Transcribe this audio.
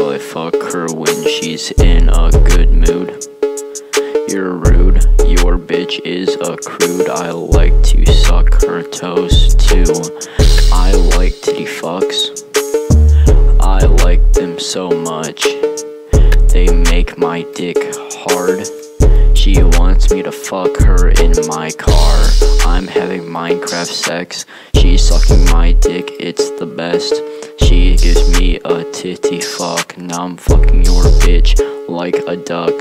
I fuck her when she's in a good mood. You're rude, your bitch is a crude. I like to suck her toes too. I like titty fucks. I like them so much. They make my dick hard. She wants me to fuck her in my car. I'm having Minecraft sex. She's sucking my dick, it's the best. Gives me a titty fuck. Now I'm fucking your bitch like a duck.